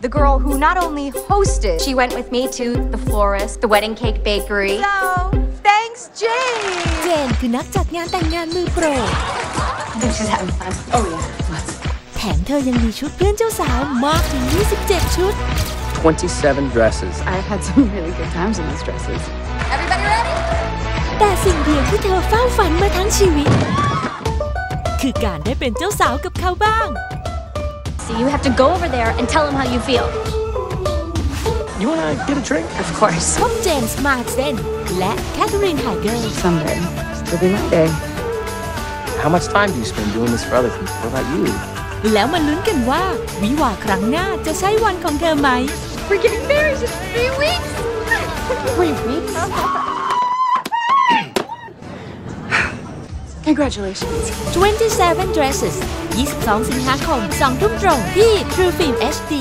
The girl who not only hosted, she went with me to the florist, the wedding cake bakery. So, thanks, Jane. เจนคือนักจัดงานแต่งงานมือโปร I think she's having fun. Oh yeah. แถมเธอยังมีชุดเพื่อนเจ้าสาวมากถึง 27 ชุด 27 dresses. I've had some really good times in those dresses. Everybody ready? แต่สิ่งเดียวที่เธอเฝ้าฝันมาทั้งชีวิต คือการได้เป็นเจ้าสาวกับเขาบ้าง So you have to go over there and tell them how you feel. You wanna get a drink? Of course. พบเจมส์มาร์เซนและแคทเธอรีนไฮเกอร์ Someday, it'll be my day. How much time do you spend doing this for other people? What about you? แล้วมาลุ้นกันว่า วิวาห์ครั้งหน้าจะใช่วันของเธอไหม We're getting married in three weeks. Three weeks? Congratulations. 27 Dresses 22 สิงหาคม2ทุ่มตรงที่ True Film HD